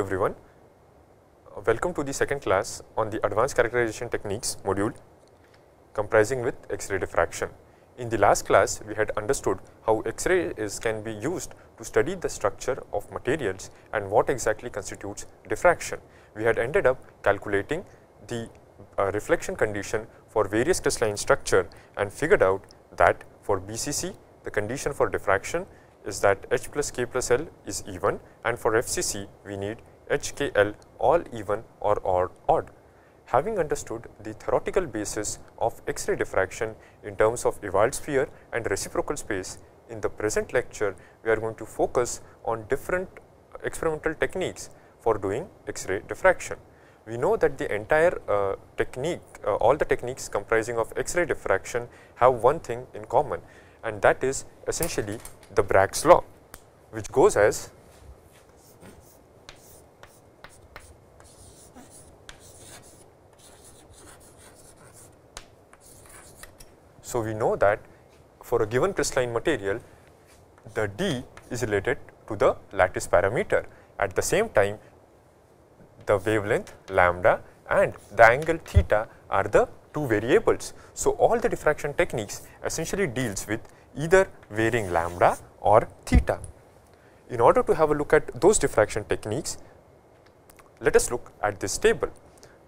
Everyone, welcome to the second class on the advanced characterization techniques module comprising with X-ray diffraction. In the last class we had understood how X-ray can be used to study the structure of materials and what exactly constitutes diffraction. We had ended up calculating the uh, reflection condition for various crystalline structure and figured out that for BCC the condition for diffraction is that H plus K plus L is even and for FCC we need HKL all even or odd. Having understood the theoretical basis of X-ray diffraction in terms of Ewald sphere and reciprocal space, in the present lecture we are going to focus on different experimental techniques for doing X-ray diffraction. We know that the entire uh, technique, uh, all the techniques comprising of X-ray diffraction have one thing in common and that is essentially the Bragg's law which goes as So, we know that for a given crystalline material the d is related to the lattice parameter. At the same time the wavelength lambda and the angle theta are the two variables. So, all the diffraction techniques essentially deals with either varying lambda or theta. In order to have a look at those diffraction techniques, let us look at this table.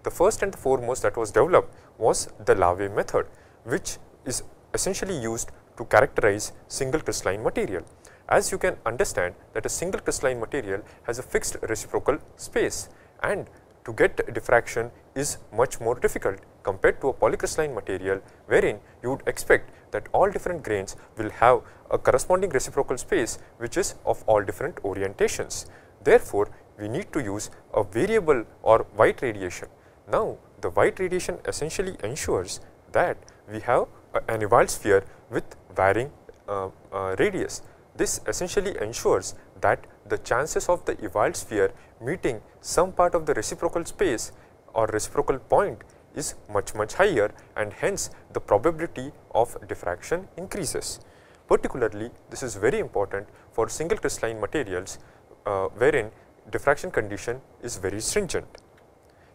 The first and the foremost that was developed was the Laue method, which is essentially used to characterize single crystalline material. As you can understand that a single crystalline material has a fixed reciprocal space and to get diffraction is much more difficult compared to a polycrystalline material wherein you would expect that all different grains will have a corresponding reciprocal space which is of all different orientations. Therefore, we need to use a variable or white radiation. Now, the white radiation essentially ensures that we have an Ewald sphere with varying uh, uh, radius. This essentially ensures that the chances of the Ewald sphere meeting some part of the reciprocal space or reciprocal point is much much higher and hence the probability of diffraction increases. Particularly this is very important for single crystalline materials uh, wherein diffraction condition is very stringent.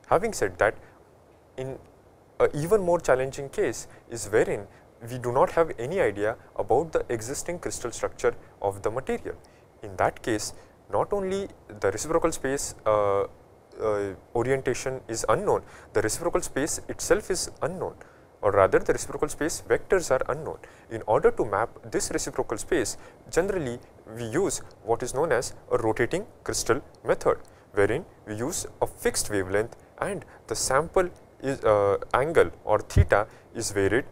Having said that in a even more challenging case is wherein we do not have any idea about the existing crystal structure of the material. In that case, not only the reciprocal space uh, uh, orientation is unknown, the reciprocal space itself is unknown or rather the reciprocal space vectors are unknown. In order to map this reciprocal space, generally we use what is known as a rotating crystal method, wherein we use a fixed wavelength and the sample is uh, angle or theta is varied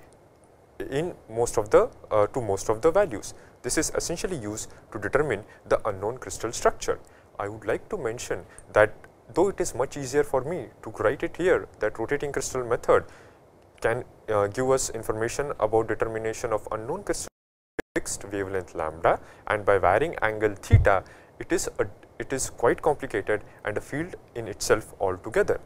in most of the uh, to most of the values. This is essentially used to determine the unknown crystal structure. I would like to mention that though it is much easier for me to write it here that rotating crystal method can uh, give us information about determination of unknown crystal fixed wavelength lambda and by varying angle theta it is a, it is quite complicated and a field in itself altogether.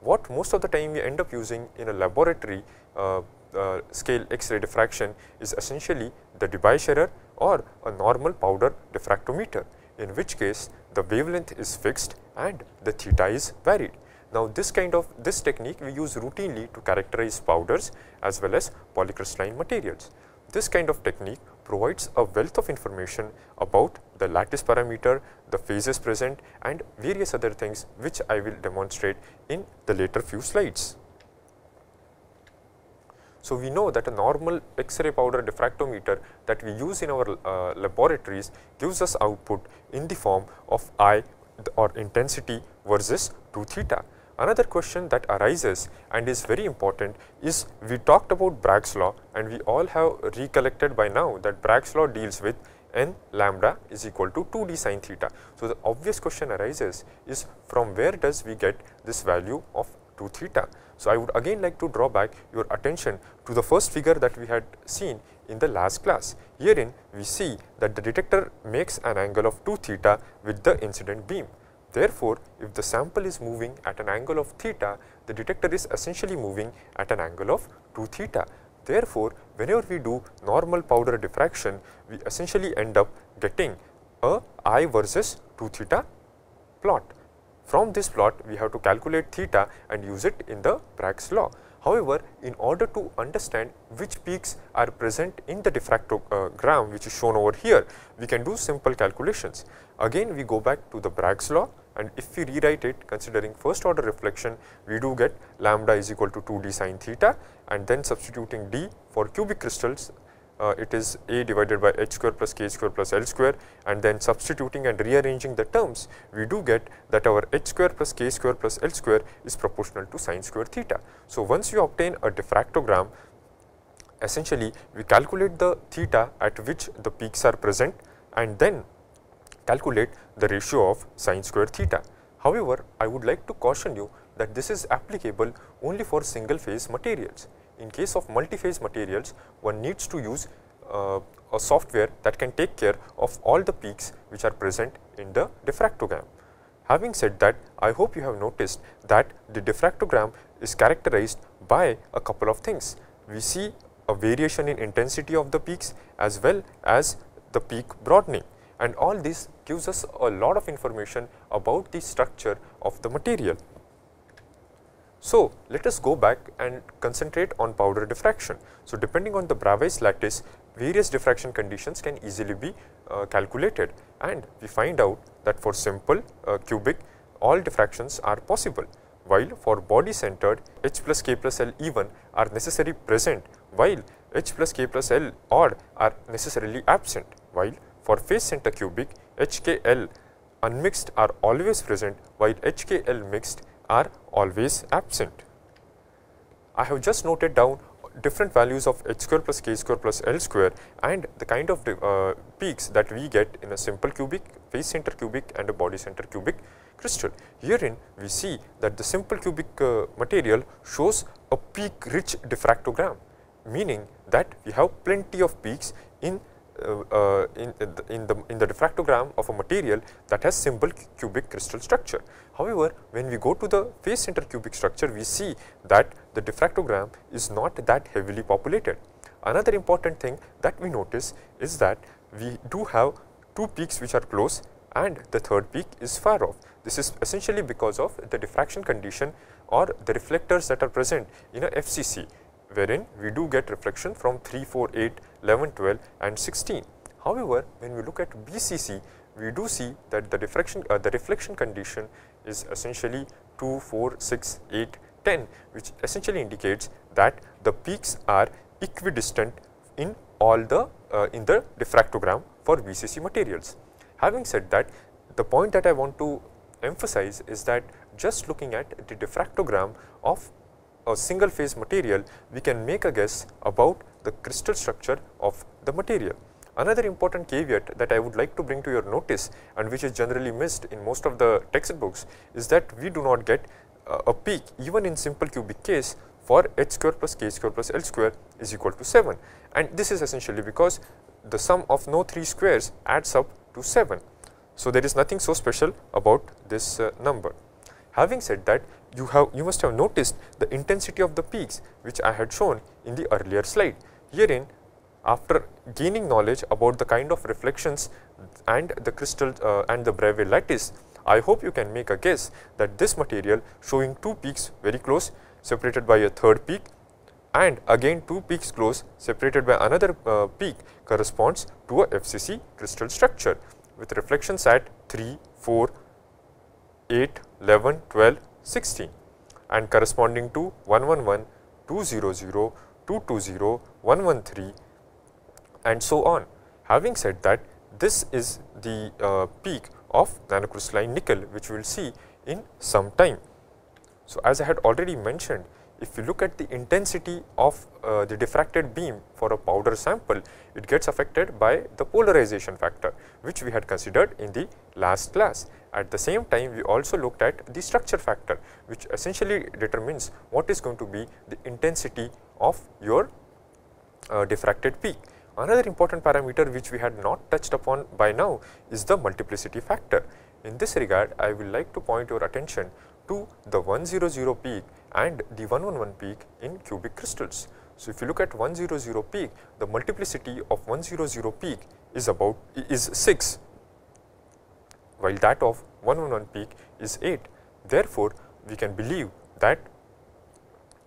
What most of the time we end up using in a laboratory uh, uh, scale X-ray diffraction is essentially the Debye or a normal powder diffractometer in which case the wavelength is fixed and the theta is varied. Now, this kind of this technique we use routinely to characterize powders as well as polycrystalline materials. This kind of technique provides a wealth of information about the lattice parameter, the phases present and various other things which I will demonstrate in the later few slides. So, we know that a normal X-ray powder diffractometer that we use in our uh, laboratories gives us output in the form of I or intensity versus 2 theta. Another question that arises and is very important is we talked about Bragg's law and we all have recollected by now that Bragg's law deals with n lambda is equal to 2 d sine theta. So, the obvious question arises is from where does we get this value of 2 theta. So, I would again like to draw back your attention to the first figure that we had seen in the last class. Herein we see that the detector makes an angle of 2 theta with the incident beam. Therefore, if the sample is moving at an angle of theta, the detector is essentially moving at an angle of 2 theta. Therefore, whenever we do normal powder diffraction, we essentially end up getting a I versus 2 theta plot From this plot, we have to calculate theta and use it in the Bragg's law. However, in order to understand which peaks are present in the diffractogram which is shown over here, we can do simple calculations. Again we go back to the Bragg's law and if we rewrite it considering first order reflection, we do get lambda is equal to 2 d sin theta and then substituting d for cubic crystals uh, it is A divided by h square plus k square plus l square and then substituting and rearranging the terms we do get that our h square plus k square plus l square is proportional to sine square theta. So, once you obtain a diffractogram essentially we calculate the theta at which the peaks are present and then calculate the ratio of sine square theta. However, I would like to caution you that this is applicable only for single phase materials in case of multi-phase materials, one needs to use uh, a software that can take care of all the peaks which are present in the diffractogram. Having said that, I hope you have noticed that the diffractogram is characterized by a couple of things. We see a variation in intensity of the peaks as well as the peak broadening and all this gives us a lot of information about the structure of the material. So, let us go back and concentrate on powder diffraction. So, depending on the Bravais lattice, various diffraction conditions can easily be uh, calculated and we find out that for simple uh, cubic, all diffractions are possible, while for body centered H plus K plus L even are necessarily present, while H plus K plus L odd are necessarily absent, while for face center cubic HKL unmixed are always present, while HKL mixed are always absent. I have just noted down different values of h square plus k square plus l square and the kind of uh, peaks that we get in a simple cubic, face center cubic and a body center cubic crystal. Herein we see that the simple cubic uh, material shows a peak rich diffractogram meaning that we have plenty of peaks in uh, uh, in, in, the in the diffractogram of a material that has simple cubic crystal structure. However, when we go to the face center cubic structure, we see that the diffractogram is not that heavily populated. Another important thing that we notice is that we do have two peaks which are close and the third peak is far off. This is essentially because of the diffraction condition or the reflectors that are present in a FCC wherein we do get reflection from 3, 4, 8, 11, 12 and 16. However, when we look at BCC, we do see that the diffraction, uh, the reflection condition is essentially 2, 4, 6, 8, 10 which essentially indicates that the peaks are equidistant in all the uh, in the diffractogram for BCC materials. Having said that, the point that I want to emphasize is that just looking at the diffractogram of a single phase material, we can make a guess about the crystal structure of the material. Another important caveat that I would like to bring to your notice and which is generally missed in most of the textbooks is that we do not get uh, a peak even in simple cubic case for h square plus k square plus l square is equal to 7 and this is essentially because the sum of no 3 squares adds up to 7. So, there is nothing so special about this uh, number. Having said that, you have you must have noticed the intensity of the peaks which I had shown in the earlier slide. Herein after gaining knowledge about the kind of reflections and the crystal uh, and the Bravais lattice, I hope you can make a guess that this material showing two peaks very close separated by a third peak and again two peaks close separated by another uh, peak corresponds to a FCC crystal structure with reflections at 3, 4, 8, 11, 12, 16 and corresponding to 111, 200, 220, 113 and so on. Having said that, this is the uh, peak of nanocrystalline nickel which we will see in some time. So, as I had already mentioned, if you look at the intensity of uh, the diffracted beam for a powder sample, it gets affected by the polarization factor which we had considered in the last class. At the same time, we also looked at the structure factor which essentially determines what is going to be the intensity of your uh, diffracted peak. Another important parameter which we had not touched upon by now is the multiplicity factor. In this regard, I would like to point your attention to the 100 peak and the 111 peak in cubic crystals. So, if you look at 100 peak, the multiplicity of 100 peak is about is 6, while that of 111 peak is 8. Therefore, we can believe that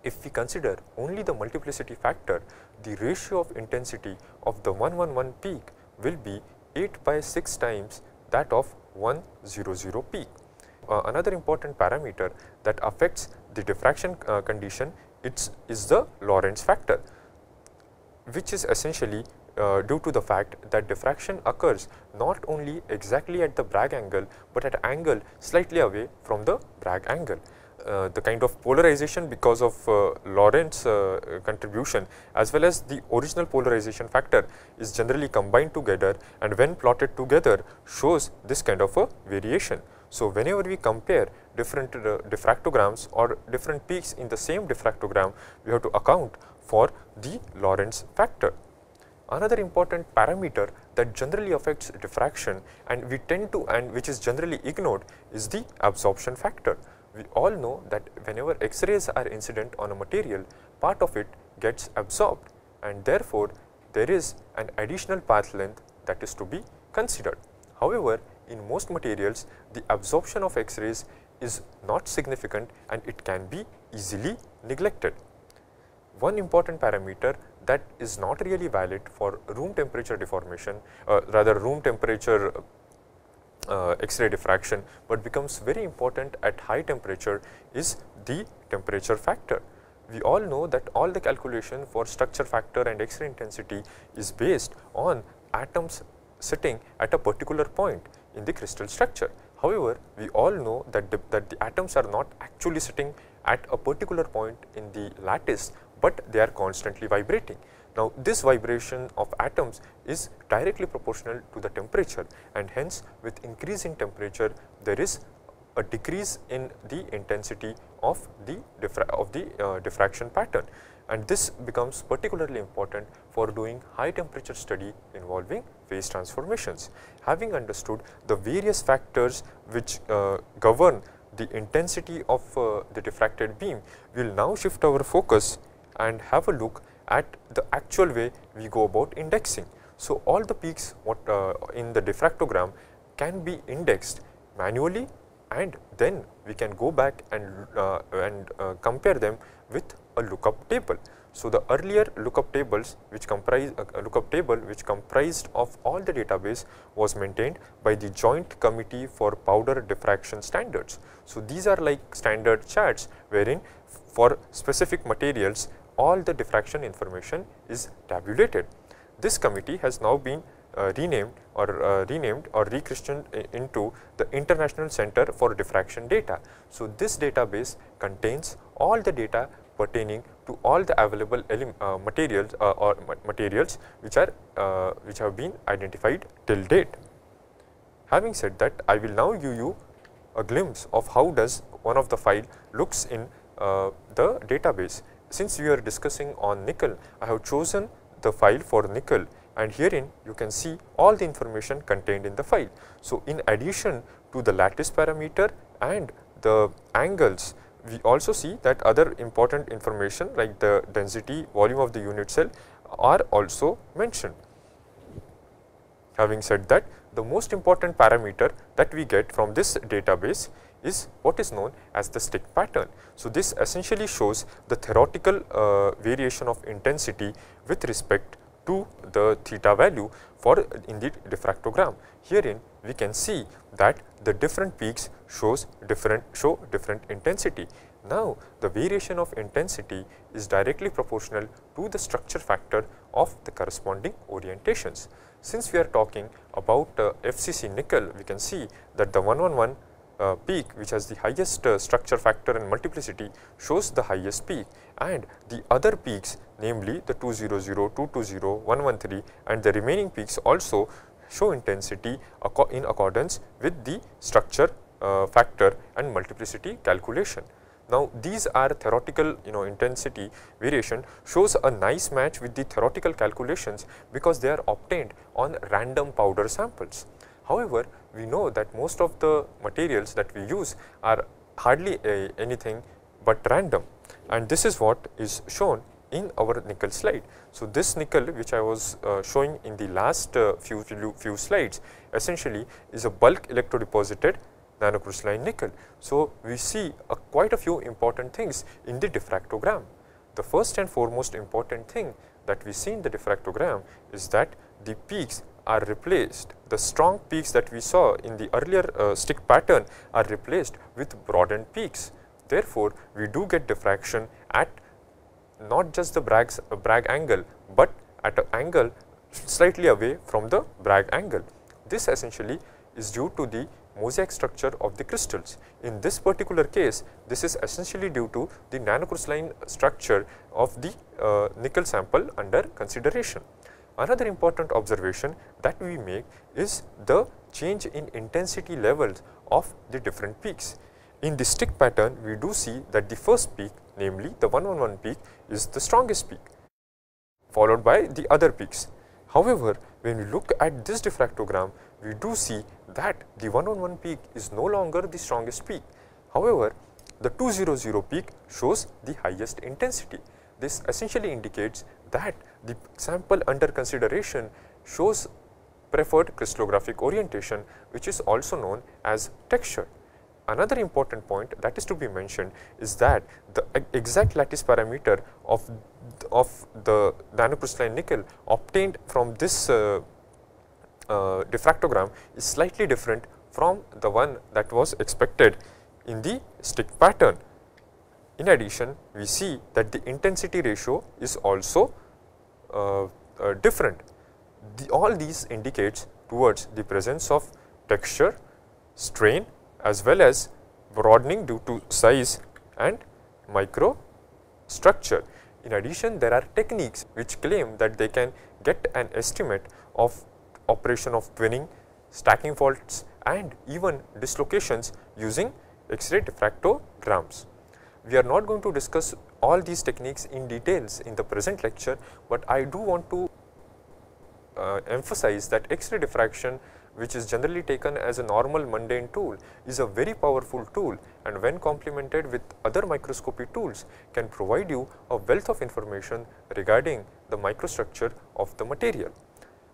if we consider only the multiplicity factor, the ratio of intensity of the 111 peak will be 8 by 6 times that of 100 peak. Uh, another important parameter that affects the diffraction uh, condition it's, is the Lorentz factor, which is essentially uh, due to the fact that diffraction occurs not only exactly at the Bragg angle, but at angle slightly away from the Bragg angle. Uh, the kind of polarization because of uh, Lorentz uh, contribution as well as the original polarization factor is generally combined together and when plotted together shows this kind of a variation. So, whenever we compare different uh, diffractograms or different peaks in the same diffractogram, we have to account for the Lorentz factor. Another important parameter that generally affects diffraction and we tend to and which is generally ignored is the absorption factor we all know that whenever X-rays are incident on a material, part of it gets absorbed and therefore, there is an additional path length that is to be considered. However, in most materials, the absorption of X-rays is not significant and it can be easily neglected. One important parameter that is not really valid for room temperature deformation, uh, rather room temperature uh, X-ray diffraction, but becomes very important at high temperature is the temperature factor. We all know that all the calculation for structure factor and X-ray intensity is based on atoms sitting at a particular point in the crystal structure. However, we all know that the, that the atoms are not actually sitting at a particular point in the lattice, but they are constantly vibrating. Now, this vibration of atoms is directly proportional to the temperature and hence with increasing temperature there is a decrease in the intensity of the of the uh, diffraction pattern and this becomes particularly important for doing high temperature study involving phase transformations. Having understood the various factors which uh, govern the intensity of uh, the diffracted beam, we will now shift our focus and have a look at the actual way we go about indexing. So, all the peaks what uh, in the diffractogram can be indexed manually and then we can go back and, uh, and uh, compare them with a lookup table. So, the earlier lookup tables which comprise uh, a lookup table which comprised of all the database was maintained by the Joint Committee for Powder Diffraction Standards. So, these are like standard charts wherein for specific materials all the diffraction information is tabulated. This committee has now been uh, renamed or uh, renamed or rechristened into the International Center for Diffraction Data. So, this database contains all the data pertaining to all the available uh, materials uh, or materials which are uh, which have been identified till date. Having said that, I will now give you a glimpse of how does one of the file looks in uh, the database since we are discussing on nickel, I have chosen the file for nickel and herein you can see all the information contained in the file. So, in addition to the lattice parameter and the angles, we also see that other important information like the density, volume of the unit cell are also mentioned. Having said that, the most important parameter that we get from this database is what is known as the stick pattern. So, this essentially shows the theoretical uh, variation of intensity with respect to the theta value for in the diffractogram. Herein we can see that the different peaks shows different show different intensity. Now, the variation of intensity is directly proportional to the structure factor of the corresponding orientations. Since we are talking about uh, FCC nickel, we can see that the 111 uh, peak which has the highest uh, structure factor and multiplicity shows the highest peak and the other peaks namely the 200, 220, 113 and the remaining peaks also show intensity in accordance with the structure uh, factor and multiplicity calculation. Now, these are theoretical you know intensity variation shows a nice match with the theoretical calculations because they are obtained on random powder samples. However, we know that most of the materials that we use are hardly anything but random and this is what is shown in our nickel slide. So, this nickel which I was uh, showing in the last uh, few, few slides essentially is a bulk electrodeposited nanocrystalline nickel. So, we see a quite a few important things in the diffractogram. The first and foremost important thing that we see in the diffractogram is that the peaks are replaced. The strong peaks that we saw in the earlier uh, stick pattern are replaced with broadened peaks. Therefore, we do get diffraction at not just the Bragg's, uh, Bragg angle, but at an angle slightly away from the Bragg angle. This essentially is due to the mosaic structure of the crystals. In this particular case, this is essentially due to the nanocrystalline structure of the uh, nickel sample under consideration. Another important observation that we make is the change in intensity levels of the different peaks. In the stick pattern, we do see that the first peak, namely the 111 peak is the strongest peak, followed by the other peaks. However, when we look at this diffractogram, we do see that the 111 peak is no longer the strongest peak. However, the 200 peak shows the highest intensity. This essentially indicates that the sample under consideration shows preferred crystallographic orientation which is also known as texture. Another important point that is to be mentioned is that the exact lattice parameter of, of the nanocrystalline nickel obtained from this uh, uh, diffractogram is slightly different from the one that was expected in the stick pattern. In addition, we see that the intensity ratio is also Uh, uh, different. The, all these indicates towards the presence of texture, strain as well as broadening due to size and micro structure. In addition, there are techniques which claim that they can get an estimate of operation of twinning, stacking faults and even dislocations using X-ray diffractograms. We are not going to discuss all these techniques in details in the present lecture, but I do want to uh, emphasize that X-ray diffraction which is generally taken as a normal mundane tool is a very powerful tool and when complemented with other microscopy tools can provide you a wealth of information regarding the microstructure of the material.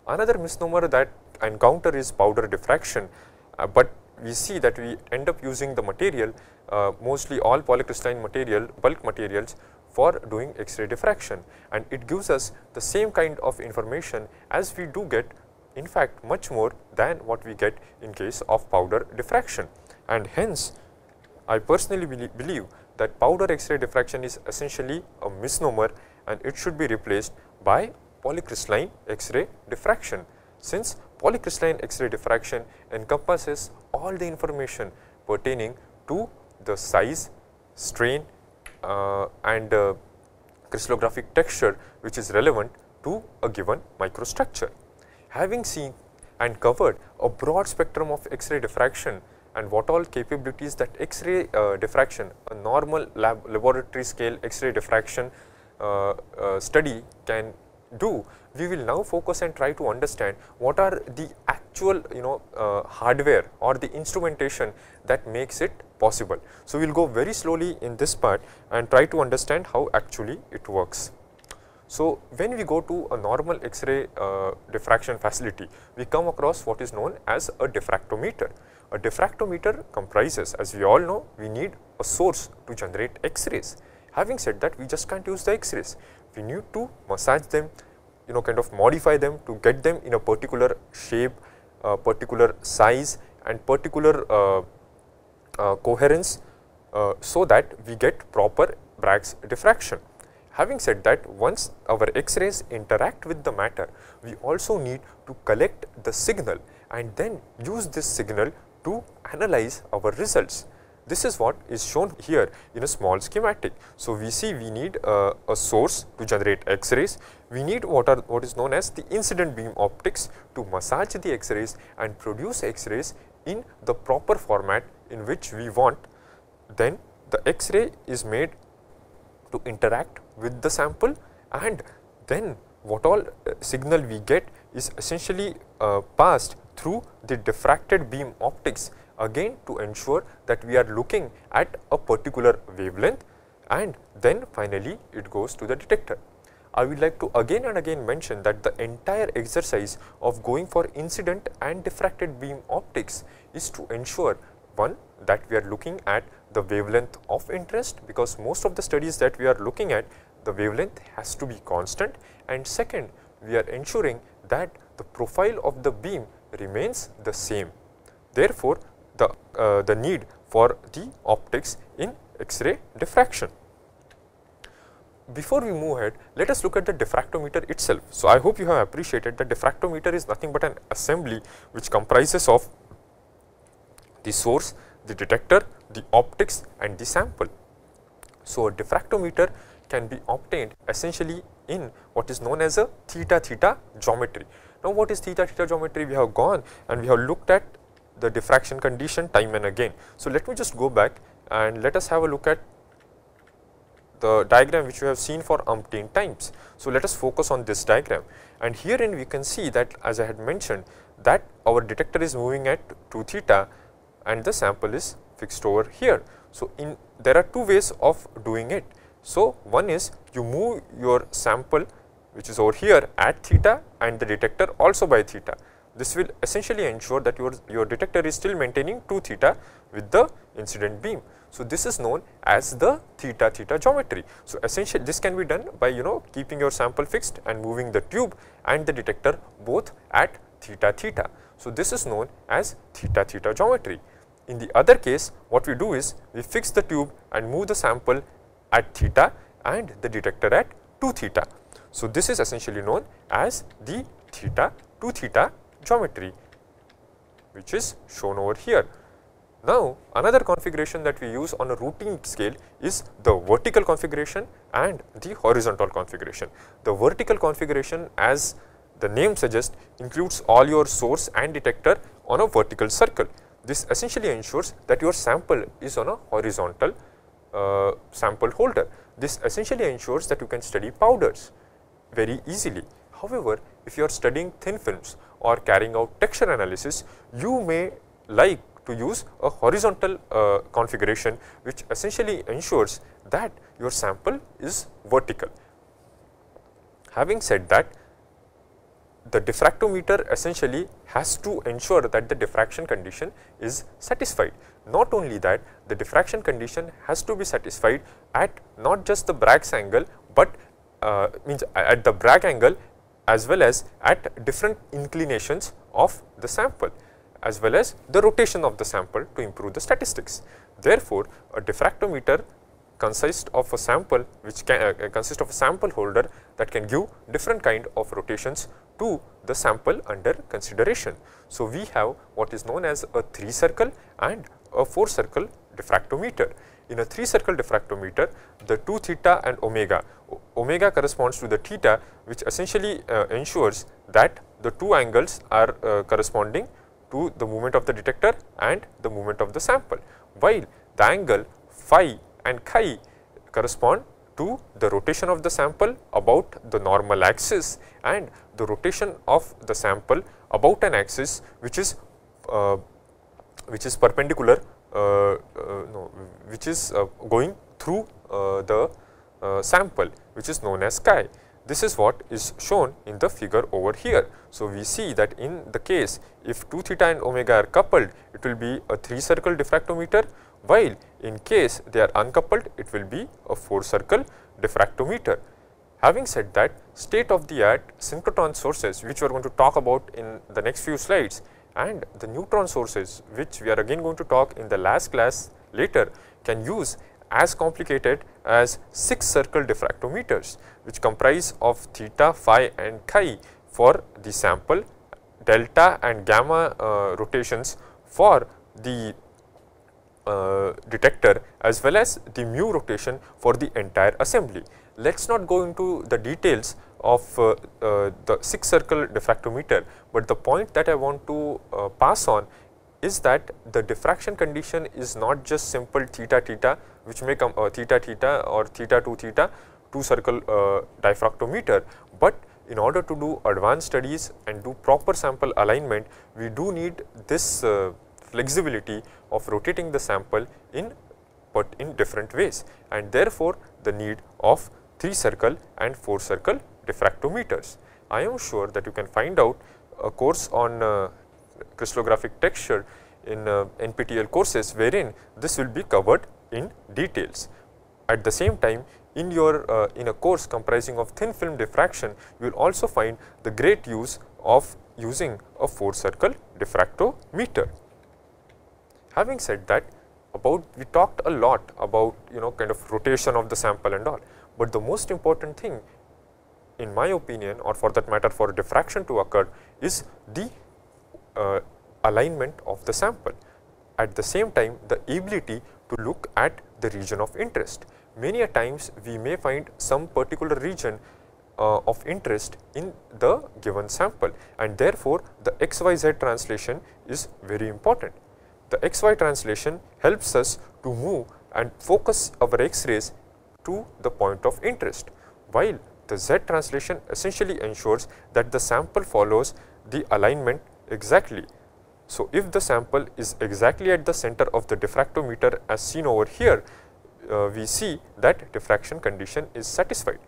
Another misnomer that I encounter is powder diffraction, uh, but we see that we end up using the material uh, mostly all polycrystalline material bulk materials for doing X-ray diffraction. And it gives us the same kind of information as we do get in fact much more than what we get in case of powder diffraction. And hence I personally believe that powder X-ray diffraction is essentially a misnomer and it should be replaced by polycrystalline X-ray diffraction. Since polycrystalline X-ray diffraction encompasses all the information pertaining to the size, strain uh, and uh, crystallographic texture which is relevant to a given microstructure. Having seen and covered a broad spectrum of X-ray diffraction and what all capabilities that X-ray uh, diffraction, a normal lab laboratory scale X-ray diffraction uh, uh, study can do, we will now focus and try to understand what are the actual you know uh, hardware or the instrumentation that makes it possible. So, we will go very slowly in this part and try to understand how actually it works. So, when we go to a normal X-ray uh, diffraction facility, we come across what is known as a diffractometer. A diffractometer comprises as we all know we need a source to generate X-rays. Having said that we just can't use the X-rays, we need to massage them, you know kind of modify them to get them in a particular shape, uh, particular size and particular uh, uh, coherence uh, so that we get proper Bragg's diffraction. Having said that, once our X-rays interact with the matter, we also need to collect the signal and then use this signal to analyze our results. This is what is shown here in a small schematic. So, we see we need uh, a source to generate X-rays, we need what are what is known as the incident beam optics to massage the X-rays and produce X-rays in the proper format in which we want, then the X-ray is made to interact with the sample and then what all uh, signal we get is essentially uh, passed through the diffracted beam optics again to ensure that we are looking at a particular wavelength and then finally it goes to the detector. I would like to again and again mention that the entire exercise of going for incident and diffracted beam optics is to ensure one that we are looking at the wavelength of interest because most of the studies that we are looking at the wavelength has to be constant and second we are ensuring that the profile of the beam remains the same. Therefore, the, uh, the need for the optics in X-ray diffraction. Before we move ahead, let us look at the diffractometer itself. So, I hope you have appreciated that diffractometer is nothing but an assembly which comprises of the source, the detector, the optics and the sample. So, a diffractometer can be obtained essentially in what is known as a theta theta geometry. Now, what is theta theta geometry? We have gone and we have looked at the diffraction condition time and again. So, let me just go back and let us have a look at the diagram which we have seen for umpteen times. So, let us focus on this diagram and herein we can see that as I had mentioned that our detector is moving at 2 theta and the sample is fixed over here. So, in there are two ways of doing it. So, one is you move your sample which is over here at theta and the detector also by theta. This will essentially ensure that your, your detector is still maintaining 2 theta with the incident beam. So, this is known as the theta theta geometry. So, essentially this can be done by you know keeping your sample fixed and moving the tube and the detector both at theta theta. So, this is known as theta theta geometry. In the other case what we do is we fix the tube and move the sample at theta and the detector at 2 theta. So, this is essentially known as the theta 2 theta geometry which is shown over here. Now, another configuration that we use on a routine scale is the vertical configuration and the horizontal configuration. The vertical configuration as the name suggests includes all your source and detector on a vertical circle. This essentially ensures that your sample is on a horizontal uh, sample holder. This essentially ensures that you can study powders very easily. However, if you are studying thin films or carrying out texture analysis, you may like to use a horizontal uh, configuration which essentially ensures that your sample is vertical. Having said that, the diffractometer essentially has to ensure that the diffraction condition is satisfied. Not only that, the diffraction condition has to be satisfied at not just the Bragg's angle, but uh, means at the Bragg angle as well as at different inclinations of the sample as well as the rotation of the sample to improve the statistics. Therefore, a diffractometer consists of a sample which can uh, consist of a sample holder that can give different kind of rotations to the sample under consideration. So, we have what is known as a 3 circle and a 4 circle diffractometer. In a 3 circle diffractometer, the 2 theta and omega, o omega corresponds to the theta which essentially uh, ensures that the two angles are uh, corresponding to the movement of the detector and the movement of the sample, while the angle phi and chi correspond to the rotation of the sample about the normal axis and the rotation of the sample about an axis which is uh, which is perpendicular no, which is uh, going through uh, the uh, sample which is known as chi. This is what is shown in the figure over here. So, we see that in the case if 2 theta and omega are coupled it will be a 3 circle diffractometer while in case they are uncoupled it will be a 4 circle diffractometer. Having said that state of the art synchrotron sources which we are going to talk about in the next few slides and the neutron sources which we are again going to talk in the last class later can use as complicated as 6 circle diffractometers which comprise of theta, phi and chi for the sample, delta and gamma uh, rotations for the uh, detector as well as the mu rotation for the entire assembly. Let us not go into the details of uh, uh, the 6 circle diffractometer, but the point that I want to uh, pass on is that the diffraction condition is not just simple theta theta which may come uh, theta theta or theta 2 theta 2 circle uh, diffractometer, but in order to do advanced studies and do proper sample alignment we do need this uh, flexibility of rotating the sample in but in different ways. And therefore the need of 3 circle and 4 circle diffractometers. I am sure that you can find out a course on uh, crystallographic texture in uh, NPTEL courses wherein this will be covered in details. At the same time, in your uh, in a course comprising of thin film diffraction, you will also find the great use of using a 4 circle diffractometer. Having said that, about we talked a lot about you know kind of rotation of the sample and all, but the most important thing in my opinion or for that matter for diffraction to occur is the uh, alignment of the sample. At the same time the ability to look at the region of interest. Many a times we may find some particular region uh, of interest in the given sample and therefore, the XYZ translation is very important. The XY translation helps us to move and focus our X-rays to the point of interest, while the Z translation essentially ensures that the sample follows the alignment exactly. So, if the sample is exactly at the center of the diffractometer as seen over here, uh, we see that diffraction condition is satisfied.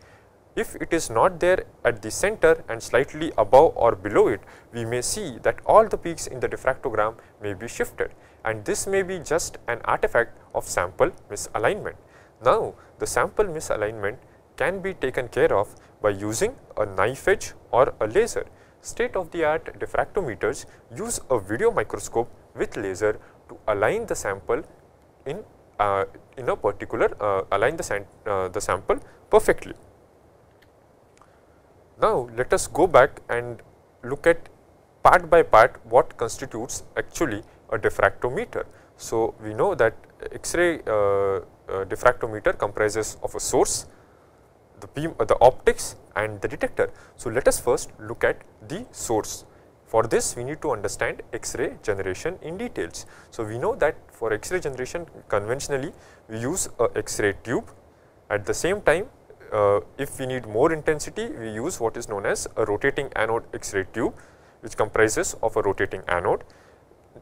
If it is not there at the center and slightly above or below it, we may see that all the peaks in the diffractogram may be shifted and this may be just an artifact of sample misalignment. Now, the sample misalignment can be taken care of by using a knife edge or a laser. State of the art diffractometers use a video microscope with laser to align the sample in uh, in a particular uh, align the, uh, the sample perfectly. Now, let us go back and look at part by part what constitutes actually a diffractometer. So, we know that X-ray uh, uh, diffractometer comprises of a source, the beam, uh, the optics and the detector. So, let us first look at the source. For this, we need to understand X-ray generation in details. So, we know that for X-ray generation conventionally, we use a X-ray tube. At the same time, uh, if we need more intensity, we use what is known as a rotating anode X-ray tube, which comprises of a rotating anode.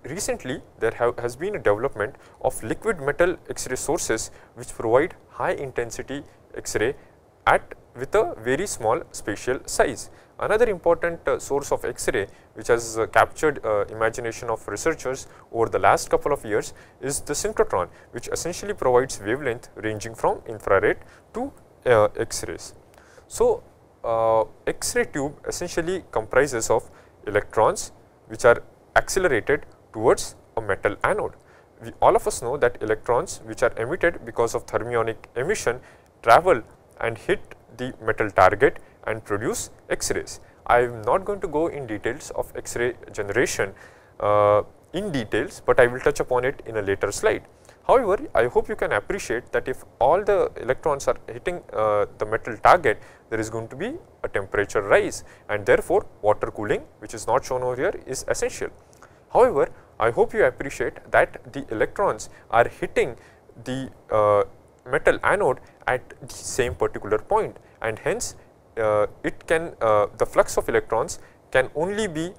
Recently, there have, has been a development of liquid metal X-ray sources, which provide high intensity X-ray at with a very small spatial size. Another important uh, source of X-ray which has uh, captured uh, imagination of researchers over the last couple of years is the synchrotron which essentially provides wavelength ranging from infrared to uh, X-rays. So, uh, X-ray tube essentially comprises of electrons which are accelerated towards a metal anode. We all of us know that electrons which are emitted because of thermionic emission travel and hit the metal target and produce X-rays. I am not going to go in details of X-ray generation uh, in details, but I will touch upon it in a later slide. However, I hope you can appreciate that if all the electrons are hitting uh, the metal target, there is going to be a temperature rise and therefore, water cooling which is not shown over here is essential. However, I hope you appreciate that the electrons are hitting the uh, metal anode at the same particular point and hence uh, it can uh, the flux of electrons can only be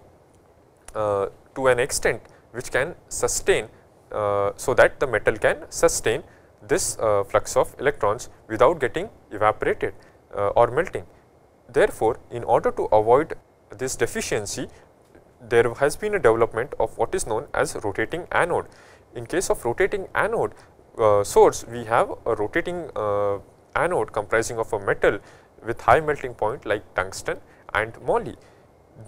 uh, to an extent which can sustain uh, so that the metal can sustain this uh, flux of electrons without getting evaporated uh, or melting. Therefore, in order to avoid this deficiency, there has been a development of what is known as rotating anode. In case of rotating anode uh, source, we have a rotating uh, anode comprising of a metal with high melting point like tungsten and moly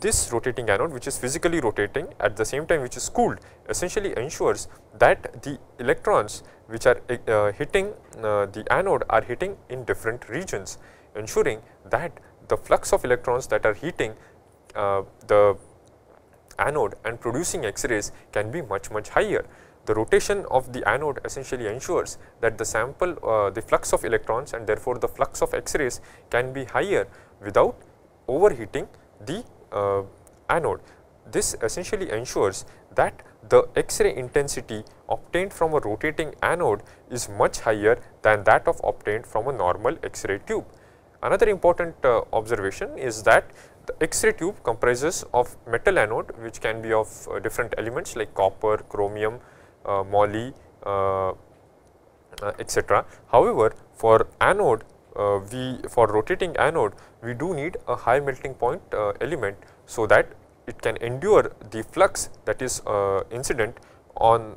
this rotating anode which is physically rotating at the same time which is cooled essentially ensures that the electrons which are uh, hitting uh, the anode are hitting in different regions ensuring that the flux of electrons that are heating uh, the anode and producing X-rays can be much much higher. The rotation of the anode essentially ensures that the sample uh, the flux of electrons and therefore the flux of X-rays can be higher without overheating the uh, anode. This essentially ensures that the X-ray intensity obtained from a rotating anode is much higher than that of obtained from a normal X-ray tube. Another important uh, observation is that the X-ray tube comprises of metal anode which can be of uh, different elements like copper, chromium, uh, moly, uh, uh, etc. However, for anode uh, we for rotating anode we do need a high melting point uh, element so that it can endure the flux that is incident on,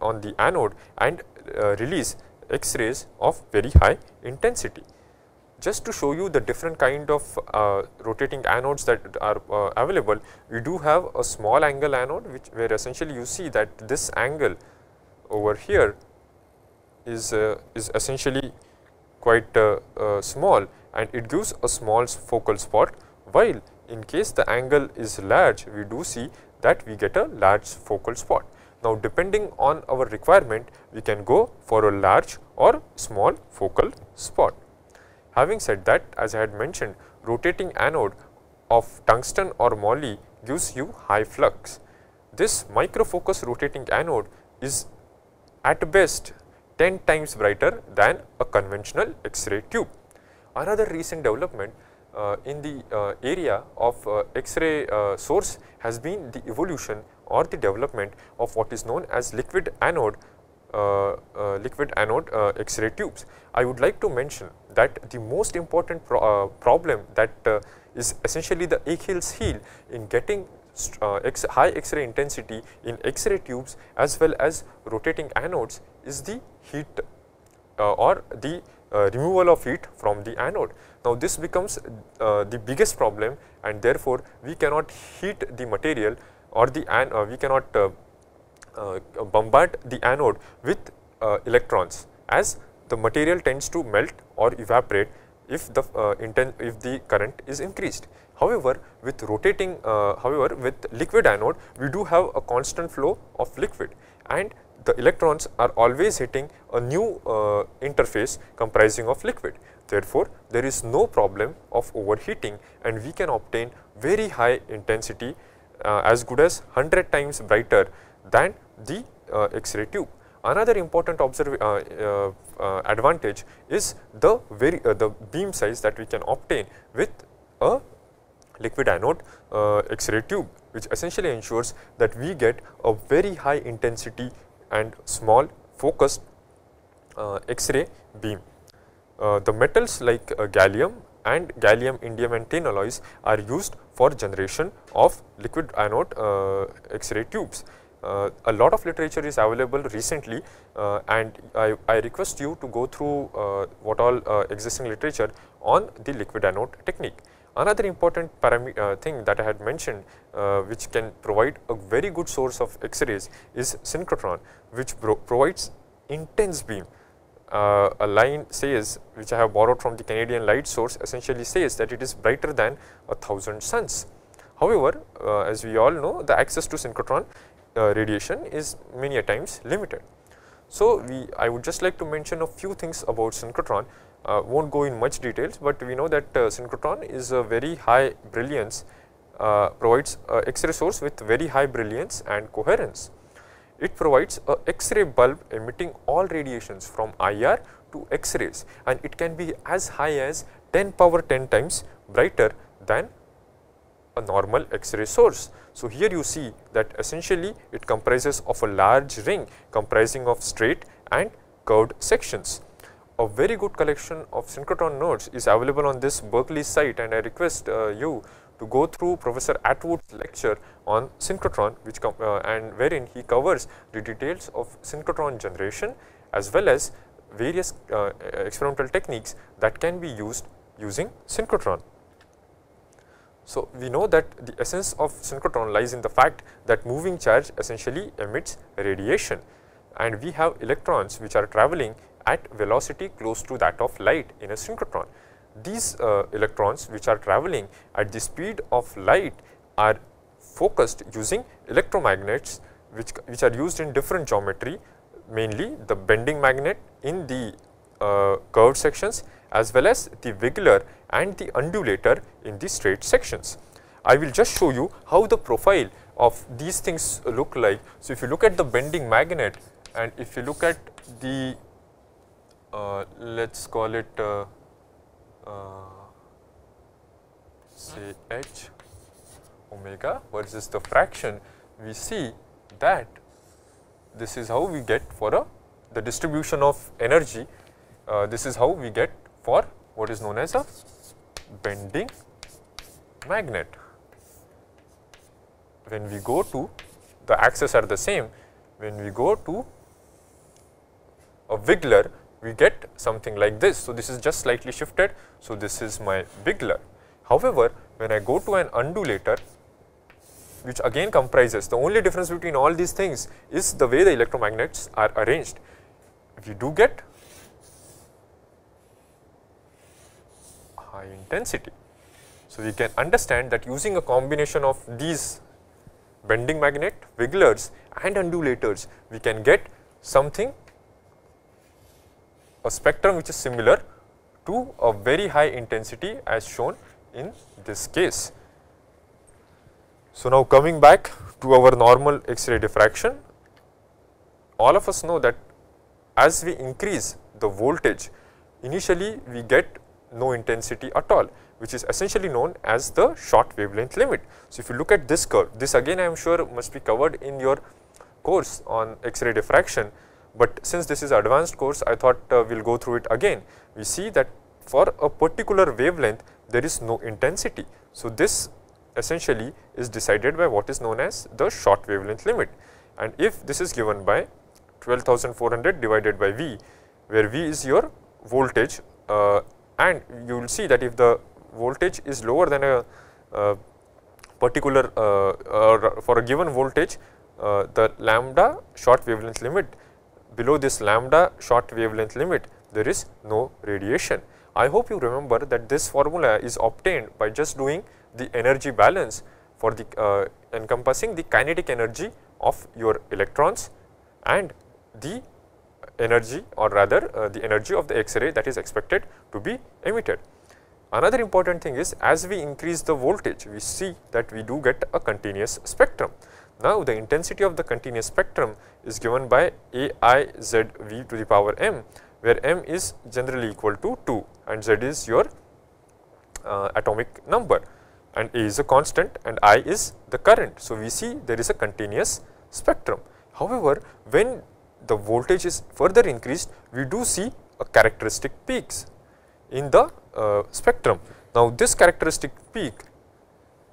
on the anode and release X-rays of very high intensity. Just to show you the different kind of uh, rotating anodes that are uh, available, we do have a small angle anode which where essentially you see that this angle over here is, uh, is essentially quite small and it gives a small focal spot while in case the angle is large we do see that we get a large focal spot. Now, depending on our requirement we can go for a large or small focal spot. Having said that as I had mentioned rotating anode of tungsten or moly gives you high flux. This micro focus rotating anode is at best 10 times brighter than a conventional X-ray tube. Another recent development uh, in the uh, area of uh, X-ray uh, source has been the evolution or the development of what is known as liquid anode liquid anode X-ray tubes. I would like to mention that the most important pro problem that is essentially the Achilles heel in getting X high X-ray intensity in X-ray tubes as well as rotating anodes is the heat or the uh, removal of heat from the anode. Now, this becomes uh, the biggest problem and therefore, we cannot heat the material or the an uh, we cannot uh, uh, bombard the anode with uh, electrons as the material tends to melt or evaporate if the if the current is increased. However, with rotating however with liquid anode we do have a constant flow of liquid and the electrons are always hitting a new uh, interface comprising of liquid. Therefore, there is no problem of overheating and we can obtain very high intensity uh, as good as 100 times brighter than the uh, X-ray tube. Another important uh, uh, uh, advantage is the very the beam size that we can obtain with a liquid anode X-ray tube which essentially ensures that we get a very high intensity and small focused uh, X-ray beam. Uh, the metals like uh, gallium and gallium, indium and tin alloys are used for generation of liquid anode uh, X-ray tubes. Uh, a lot of literature is available recently uh, and I, I, request you to go through what all existing literature on the liquid anode technique. Another important uh, thing that I had mentioned uh, which can provide a very good source of X-rays is synchrotron which provides intense beam. Uh, a line says which I have borrowed from the Canadian light source essentially says that it is brighter than a thousand suns. However, uh, as we all know the access to synchrotron uh, radiation is many a times limited. So, we I would just like to mention a few things about synchrotron uh, will not go in much details, but we know that uh, synchrotron is a very high brilliance uh, provides X-ray source with very high brilliance and coherence. It provides a X-ray bulb emitting all radiations from IR to X-rays and it can be as high as 10 power 10 times brighter than a normal X-ray source. So, here you see that essentially it comprises of a large ring comprising of straight and curved sections a very good collection of synchrotron nodes is available on this Berkeley site and I request uh, you to go through Professor Attwood's lecture on synchrotron which uh, and wherein he covers the details of synchrotron generation as well as various uh, experimental techniques that can be used using synchrotron. So, we know that the essence of synchrotron lies in the fact that moving charge essentially emits radiation and we have electrons which are travelling at velocity close to that of light in a synchrotron. These uh, electrons which are travelling at the speed of light are focused using electromagnets which, which are used in different geometry mainly the bending magnet in the uh, curved sections as well as the wiggler and the undulator in the straight sections. I will just show you how the profile of these things look like. So, if you look at the bending magnet and if you look at the uh, let us call it uh, uh, say h omega versus the fraction, we see that this is how we get for a the distribution of energy, uh, this is how we get for what is known as a bending magnet. When we go to the axes are the same, when we go to a wiggler, we get something like this. So, this is just slightly shifted. So, this is my wiggler. However, when I go to an undulator, which again comprises the only difference between all these things is the way the electromagnets are arranged. We do get high intensity. So, we can understand that using a combination of these bending magnet, wigglers and undulators, we can get something a spectrum which is similar to a very high intensity as shown in this case. So, now coming back to our normal X-ray diffraction, all of us know that as we increase the voltage, initially we get no intensity at all, which is essentially known as the short wavelength limit. So, if you look at this curve, this again I am sure must be covered in your course on X-ray diffraction, but since this is advanced course, I thought uh, we will go through it again. We see that for a particular wavelength, there is no intensity. So, this essentially is decided by what is known as the short wavelength limit. And if this is given by 12400 divided by V, where V is your voltage uh, and you will see that if the voltage is lower than a uh, particular uh, for a given voltage, uh, the lambda short wavelength limit below this lambda short wavelength limit there is no radiation. I hope you remember that this formula is obtained by just doing the energy balance for the uh, encompassing the kinetic energy of your electrons and the energy or rather uh, the energy of the X-ray that is expected to be emitted. Another important thing is as we increase the voltage we see that we do get a continuous spectrum. Now, the intensity of the continuous spectrum is given by A i z v to the power m where m is generally equal to 2 and z is your uh, atomic number and A is a constant and I is the current. So, we see there is a continuous spectrum. However, when the voltage is further increased, we do see a characteristic peaks in the uh, spectrum. Now, this characteristic peak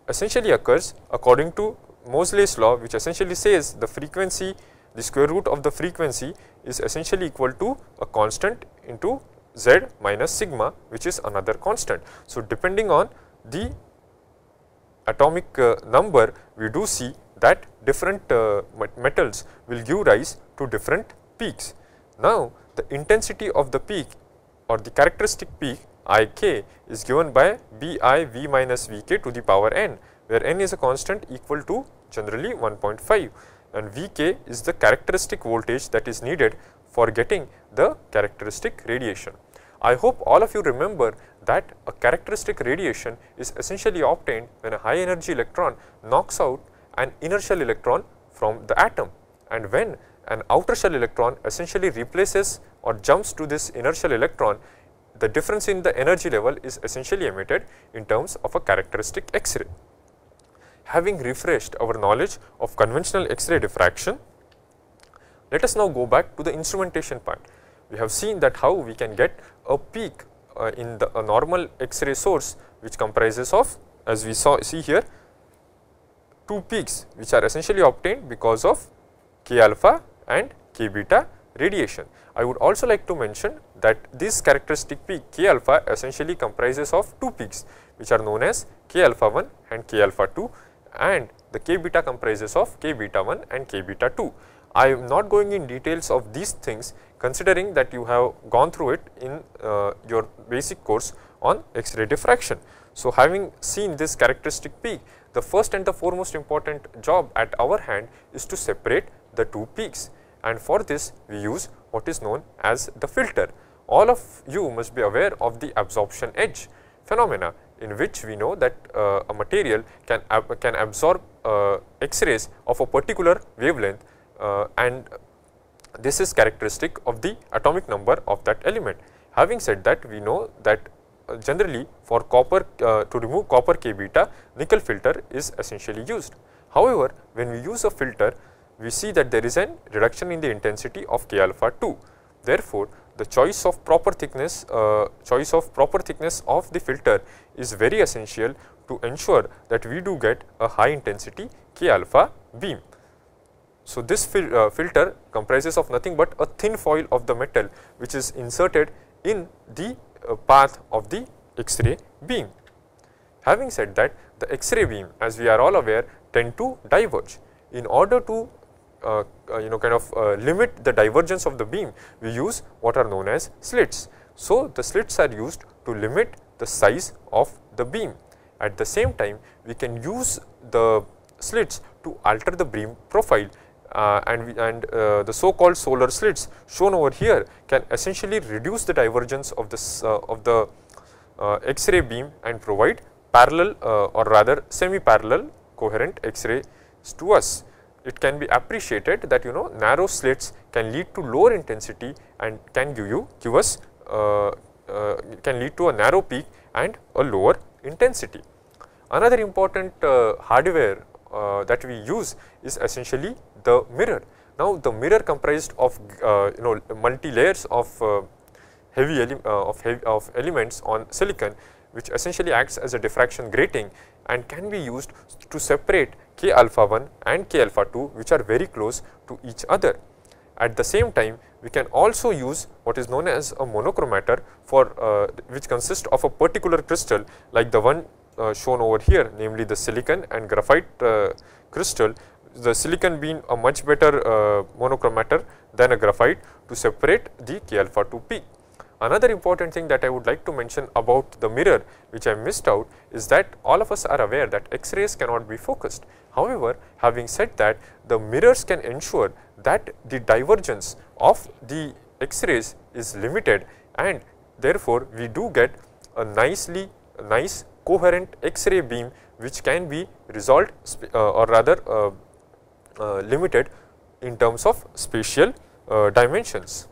essentially occurs according to Moseley's law which essentially says the frequency the square root of the frequency is essentially equal to a constant into z minus sigma which is another constant. So, depending on the atomic uh, number we do see that different uh, metals will give rise to different peaks. Now, the intensity of the peak or the characteristic peak I k is given by B i v minus v k to the power n where n is a constant equal to generally 1.5 and v k is the characteristic voltage that is needed for getting the characteristic radiation. I hope all of you remember that a characteristic radiation is essentially obtained when a high energy electron knocks out an inner shell electron from the atom and when an outer shell electron essentially replaces or jumps to this inner shell electron, the difference in the energy level is essentially emitted in terms of a characteristic X-ray. Having refreshed our knowledge of conventional X-ray diffraction, let us now go back to the instrumentation part. We have seen that how we can get a peak uh, in the a normal X-ray source which comprises of as we saw see here two peaks which are essentially obtained because of k alpha and k beta radiation. I would also like to mention that this characteristic peak k alpha essentially comprises of two peaks which are known as k alpha 1 and k alpha 2 and the k beta comprises of k beta 1 and k beta 2. I am not going in details of these things considering that you have gone through it in uh, your basic course on X-ray diffraction. So, having seen this characteristic peak, the first and the foremost important job at our hand is to separate the two peaks and for this we use what is known as the filter. All of you must be aware of the absorption edge phenomena in which we know that uh, a material can, ab can absorb uh, X-rays of a particular wavelength uh, and this is characteristic of the atomic number of that element. Having said that, we know that uh, generally for copper uh, to remove copper K beta, nickel filter is essentially used. However, when we use a filter, we see that there is a reduction in the intensity of K alpha 2. Therefore, the choice of proper thickness, uh, choice of proper thickness of the filter is very essential to ensure that we do get a high intensity K alpha beam. So, this fil uh, filter comprises of nothing but a thin foil of the metal which is inserted in the uh, path of the X-ray beam. Having said that the X-ray beam as we are all aware tend to diverge. In order to uh, uh, you know kind of uh, limit the divergence of the beam we use what are known as slits. So, the slits are used to limit the size of the beam. At the same time we can use the slits to alter the beam profile uh, and, we, and uh, the so called Soller slits shown over here can essentially reduce the divergence of this uh, of the X-ray beam and provide parallel or rather semi parallel coherent X-rays to us. It can be appreciated that you know narrow slits can lead to lower intensity and can give you give us can lead to a narrow peak and a lower intensity. Another important uh, hardware uh, that we use is essentially the mirror. Now, the mirror comprised of uh, you know multi layers of uh, heavy, uh, of, heavy of elements on silicon which essentially acts as a diffraction grating and can be used to separate k alpha 1 and k alpha 2 which are very close to each other. At the same time we can also use what is known as a monochromator for uh, which consists of a particular crystal like the one uh, shown over here namely the silicon and graphite uh, crystal the silicon being a much better uh, monochromator than a graphite to separate the k alpha 2 peak. Another important thing that I would like to mention about the mirror which I missed out is that all of us are aware that X-rays cannot be focused. However, having said that the mirrors can ensure that the divergence of the X-rays is limited and therefore, we do get a nicely a nice coherent X-ray beam which can be resolved uh, or rather uh, uh, limited in terms of spatial uh, dimensions.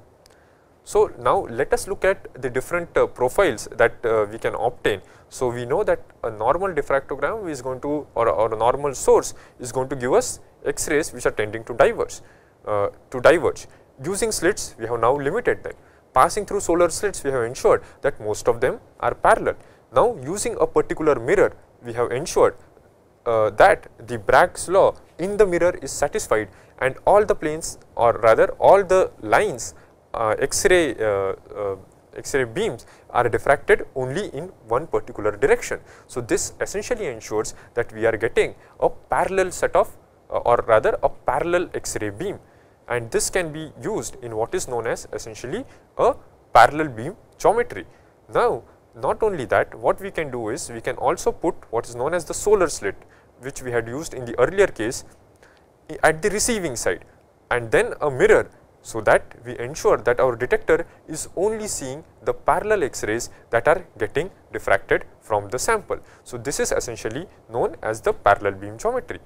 So, now let us look at the different uh, profiles that uh, we can obtain. So, we know that a normal diffractogram is going to or, or a normal source is going to give us X-rays which are tending to diverge uh, to diverge. Using slits we have now limited them. Passing through Soller slits we have ensured that most of them are parallel. Now, using a particular mirror we have ensured uh, that the Bragg's law in the mirror is satisfied and all the planes or rather all the lines X-ray uh, uh, X-ray beams are diffracted only in one particular direction. So, this essentially ensures that we are getting a parallel set of or rather a parallel X-ray beam and this can be used in what is known as essentially a parallel beam geometry. Now, not only that what we can do is we can also put what is known as the Soller slit which we had used in the earlier case at the receiving side and then a mirror so that we ensure that our detector is only seeing the parallel X-rays that are getting diffracted from the sample. So, this is essentially known as the parallel beam geometry.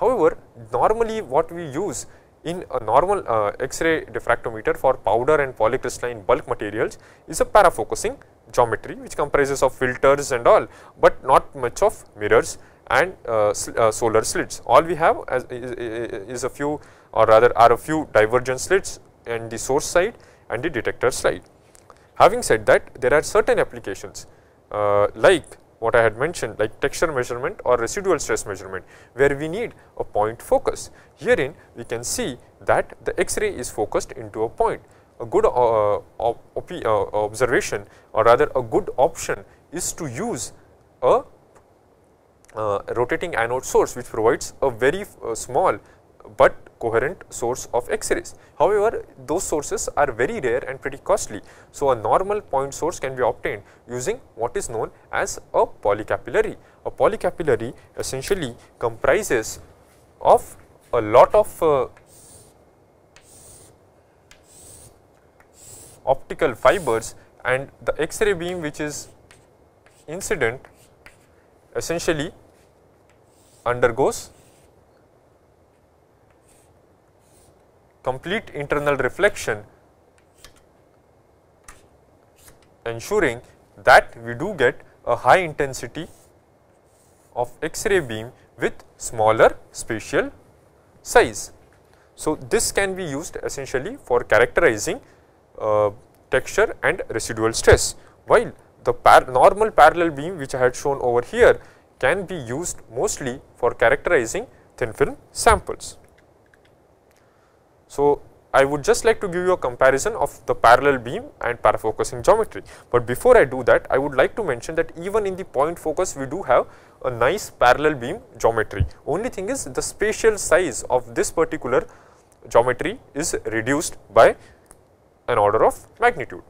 However, normally what we use in a normal uh, X-ray diffractometer for powder and polycrystalline bulk materials is a parafocusing geometry which comprises of filters and all, but not much of mirrors and uh, uh, Soller slits. All we have is, is, a few or rather are a few divergent slits in the source side and the detector side. Having said that there are certain applications uh, like what I had mentioned like texture measurement or residual stress measurement where we need a point focus. Herein we can see that the X-ray is focused into a point. A good uh, op uh, observation or rather a good option is to use a uh, rotating anode source which provides a very uh, small but coherent source of X-rays. However, those sources are very rare and pretty costly. So, a normal point source can be obtained using what is known as a polycapillary. A polycapillary essentially comprises of a lot of uh, optical fibers and the X-ray beam which is incident essentially undergoes complete internal reflection ensuring that we do get a high intensity of X-ray beam with smaller spatial size. So, this can be used essentially for characterizing uh, texture and residual stress, while the par normal parallel beam which I had shown over here can be used mostly for characterizing thin film samples. So, I would just like to give you a comparison of the parallel beam and parafocusing geometry. But before I do that, I would like to mention that even in the point focus, we do have a nice parallel beam geometry. Only thing is the spatial size of this particular geometry is reduced by an order of magnitude.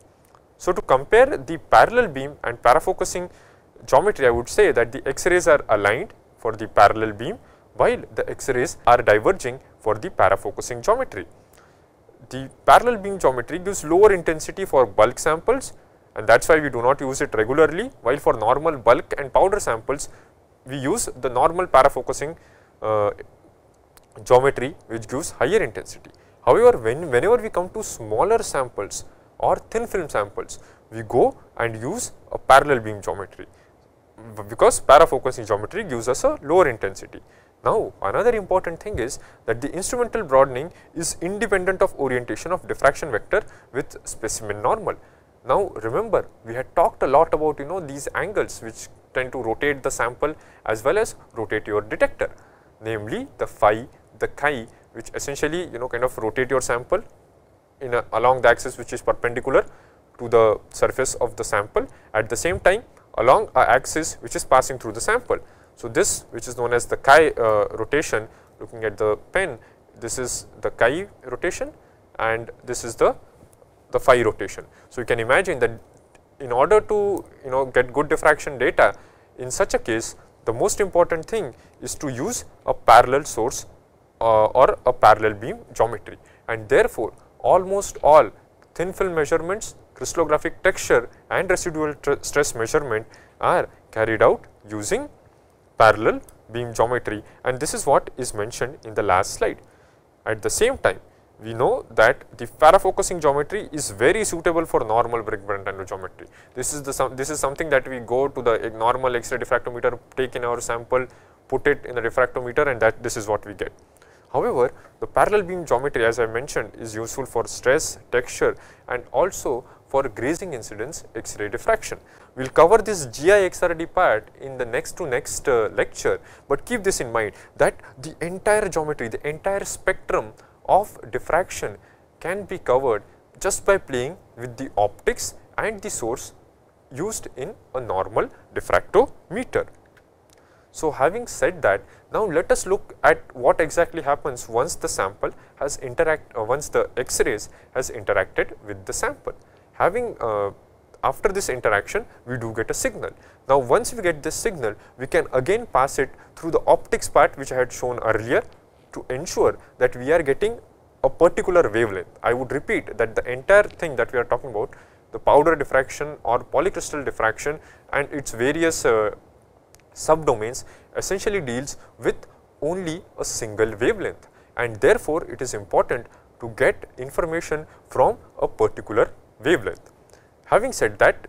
So, to compare the parallel beam and parafocusing geometry, I would say that the X-rays are aligned for the parallel beam, while the X-rays are diverging for the parafocusing geometry the parallel beam geometry gives lower intensity for bulk samples and that is why we do not use it regularly while for normal bulk and powder samples we use the normal parafocusing uh, geometry which gives higher intensity. However, when whenever we come to smaller samples or thin film samples we go and use a parallel beam geometry because parafocusing geometry gives us a lower intensity. Now, another important thing is that the instrumental broadening is independent of orientation of diffraction vector with specimen normal. Now, remember we had talked a lot about you know these angles which tend to rotate the sample as well as rotate your detector namely the phi, the chi which essentially you know kind of rotate your sample in a, along the axis which is perpendicular to the surface of the sample at the same time along a axis which is passing through the sample. So, this which is known as the chi uh, rotation looking at the pen this is the chi rotation and this is the the phi rotation. So, you can imagine that in order to you know get good diffraction data in such a case the most important thing is to use a parallel source uh, or a parallel beam geometry and therefore, almost all thin film measurements, crystallographic texture and residual stress measurement are carried out using parallel beam geometry and this is what is mentioned in the last slide. At the same time, we know that the parafocusing geometry is very suitable for normal Bragg-Brentano geometry. This is the this is something that we go to the normal X-ray diffractometer, take in our sample, put it in the diffractometer and that this is what we get. However, the parallel beam geometry as I mentioned is useful for stress, texture and also for grazing incidence X-ray diffraction. We will cover this GI XRD part in the next to next uh, lecture, but keep this in mind that the entire geometry, the entire spectrum of diffraction can be covered just by playing with the optics and the source used in a normal diffractometer. So, having said that, now let us look at what exactly happens once the sample has interact, uh, once the X-rays has interacted with the sample having uh, after this interaction we do get a signal. Now, once we get this signal we can again pass it through the optics part which I had shown earlier to ensure that we are getting a particular wavelength. I would repeat that the entire thing that we are talking about the powder diffraction or polycrystal diffraction and its various uh, subdomains essentially deals with only a single wavelength and therefore, it is important to get information from a particular wavelength. Having said that,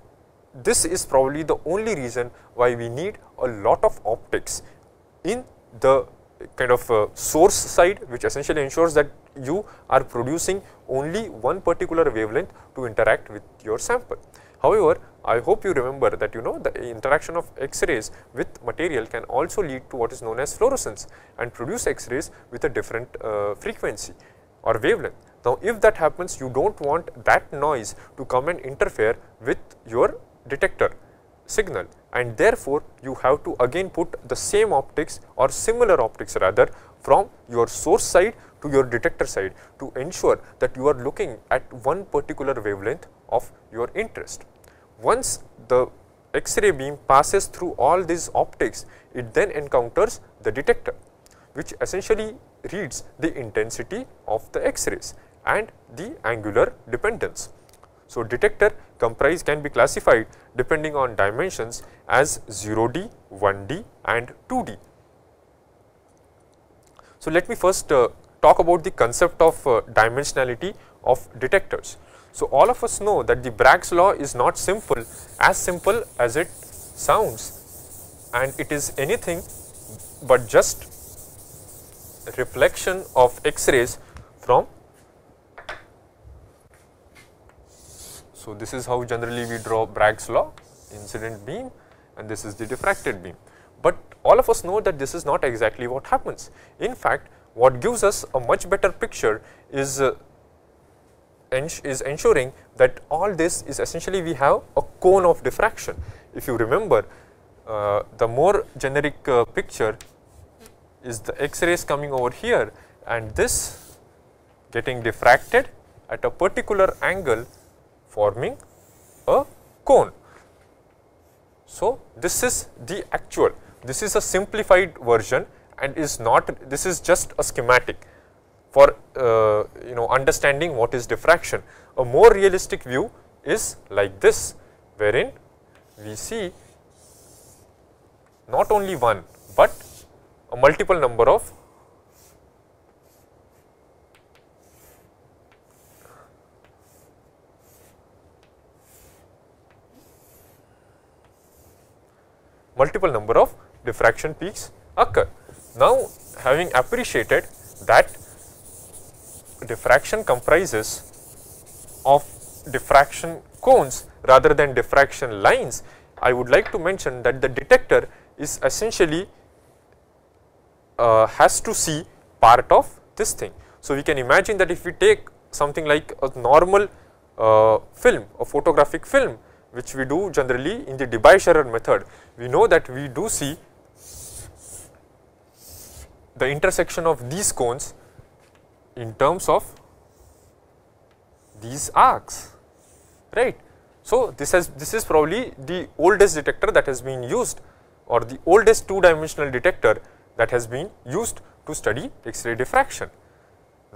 this is probably the only reason why we need a lot of optics in the kind of uh, source side which essentially ensures that you are producing only one particular wavelength to interact with your sample. However, I hope you remember that you know the interaction of X-rays with material can also lead to what is known as fluorescence and produce X-rays with a different uh, frequency or wavelength. Now, if that happens you do not want that noise to come and interfere with your detector signal and therefore, you have to again put the same optics or similar optics rather from your source side to your detector side to ensure that you are looking at one particular wavelength of your interest. Once the X-ray beam passes through all these optics, it then encounters the detector which essentially reads the intensity of the X-rays and the angular dependence. So, detector comprise can be classified depending on dimensions as 0D, 1D and 2D. So, let me first uh, talk about the concept of uh, dimensionality of detectors. So, all of us know that the Bragg's law is not simple as simple as it sounds and it is anything but just reflection of X-rays from So, this is how generally we draw Bragg's law incident beam and this is the diffracted beam. But all of us know that this is not exactly what happens. In fact, what gives us a much better picture is uh, is ensuring that all this is essentially we have a cone of diffraction. If you remember uh, the more generic uh, picture is the X-rays coming over here and this getting diffracted at a particular angle forming a cone. So, this is the actual, this is a simplified version and is not, this is just a schematic for uh, you know understanding what is diffraction. A more realistic view is like this, wherein we see not only one, but a multiple number of multiple number of diffraction peaks occur. Now, having appreciated that diffraction comprises of diffraction cones rather than diffraction lines, I would like to mention that the detector is essentially uh, has to see part of this thing. So, we can imagine that if we take something like a normal uh, film, a photographic film which we do generally in the Debye-Scherrer method, we know that we do see the intersection of these cones in terms of these arcs, right. So, this has this is probably the oldest detector that has been used or the oldest two dimensional detector that has been used to study X-ray diffraction.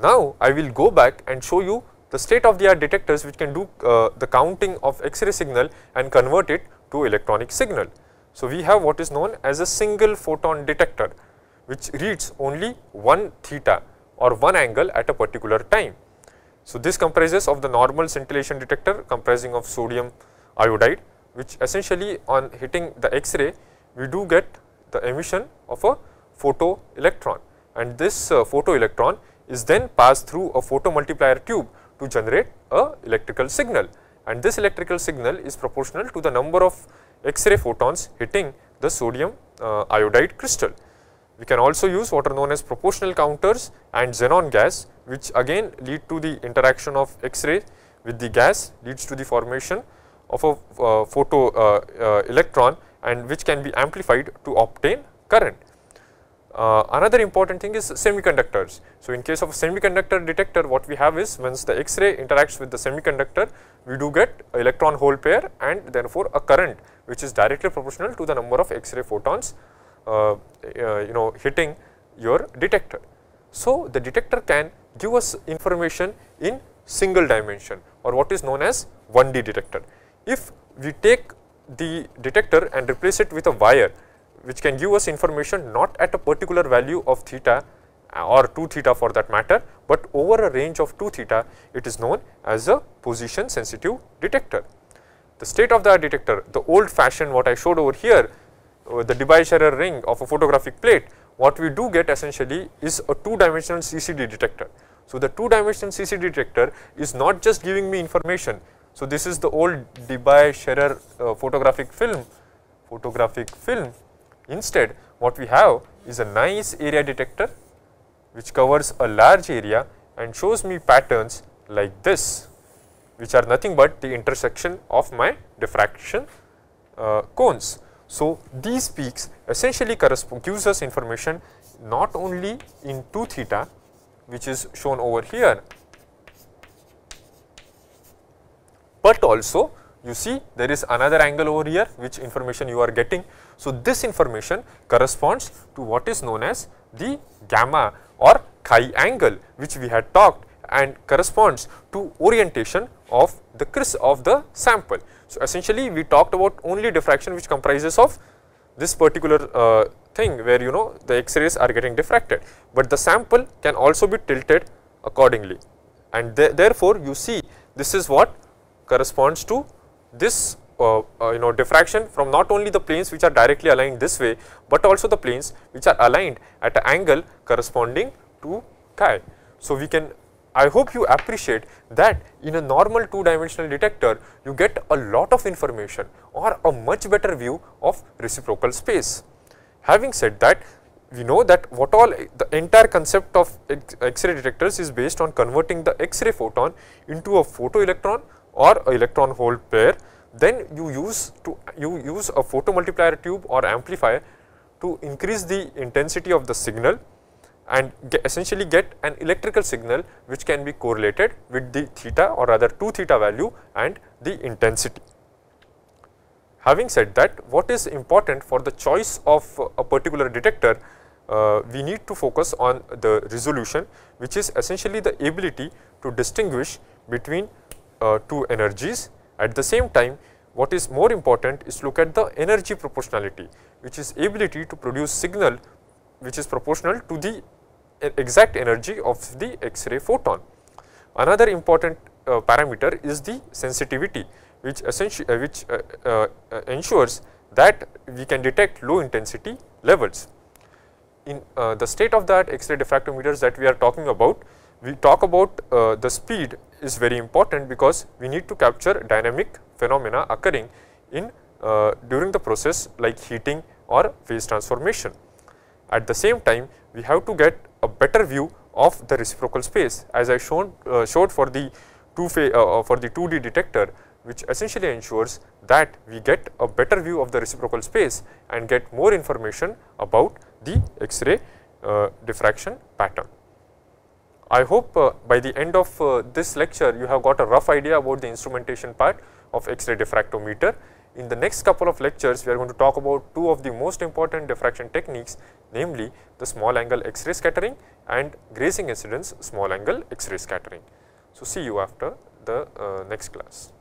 Now, I will go back and show you the state of the art detectors which can do uh, the counting of X-ray signal and convert it to electronic signal. So, we have what is known as a single photon detector which reads only one theta or one angle at a particular time. So, this comprises of the normal scintillation detector comprising of sodium iodide which essentially on hitting the X-ray we do get the emission of a photoelectron and this uh, photo electron is then passed through a photomultiplier tube to generate a electrical signal and this electrical signal is proportional to the number of X-ray photons hitting the sodium uh, iodide crystal. We can also use what are known as proportional counters and xenon gas which again lead to the interaction of X-ray with the gas leads to the formation of a uh, photo uh, uh, electron and which can be amplified to obtain current. Uh, another important thing is semiconductors. So, in case of a semiconductor detector what we have is once the X-ray interacts with the semiconductor we do get electron hole pair and therefore a current which is directly proportional to the number of X-ray photons uh, uh, you know hitting your detector. So, the detector can give us information in single dimension or what is known as 1D detector. If we take the detector and replace it with a wire which can give us information not at a particular value of theta or 2 theta for that matter, but over a range of 2 theta it is known as a position sensitive detector. The state of the art detector, the old fashioned what I showed over here, uh, the Debye-Scherrer ring of a photographic plate, what we do get essentially is a 2 dimensional CCD detector. So, the 2 dimensional CCD detector is not just giving me information. So, this is the old Debye-Scherrer uh, photographic film, photographic film Instead, what we have is a nice area detector which covers a large area and shows me patterns like this which are nothing but the intersection of my diffraction uh, cones. So, these peaks essentially gives us information not only in 2 theta which is shown over here, but also you see there is another angle over here which information you are getting. So, this information corresponds to what is known as the gamma or chi angle which we had talked and corresponds to orientation of the cris of the sample. So, essentially we talked about only diffraction which comprises of this particular uh, thing where you know the X-rays are getting diffracted, but the sample can also be tilted accordingly and th therefore, you see this is what corresponds to this uh, uh, you know diffraction from not only the planes which are directly aligned this way, but also the planes which are aligned at an angle corresponding to chi. So, we can I hope you appreciate that in a normal two dimensional detector you get a lot of information or a much better view of reciprocal space. Having said that we know that what all the entire concept of X-ray detectors is based on converting the X-ray photon into a photoelectron or electron hole pair. Then you use to you use a photomultiplier tube or amplifier to increase the intensity of the signal and get essentially get an electrical signal which can be correlated with the theta or rather 2 theta value and the intensity. Having said that, what is important for the choice of a particular detector uh, we need to focus on the resolution which is essentially the ability to distinguish between uh, two energies. At the same time what is more important is look at the energy proportionality which is ability to produce signal which is proportional to the exact energy of the X-ray photon. Another important uh, parameter is the sensitivity which essentially uh, which uh, uh, ensures that we can detect low intensity levels in uh, the state of that X-ray diffractometers that we are talking about, we talk about uh, the speed is very important because we need to capture dynamic phenomena occurring in uh, during the process like heating or phase transformation. At the same time, we have to get a better view of the reciprocal space as I shown uh, showed for the two uh, uh, for the 2D detector which essentially ensures that we get a better view of the reciprocal space and get more information about the X-ray uh, diffraction pattern. I hope uh, by the end of uh, this lecture you have got a rough idea about the instrumentation part of X-ray diffractometer. In the next couple of lectures we are going to talk about two of the most important diffraction techniques namely the small angle X-ray scattering and grazing incidence small angle X-ray scattering. So, see you after the uh, next class.